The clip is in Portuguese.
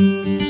Música